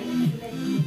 like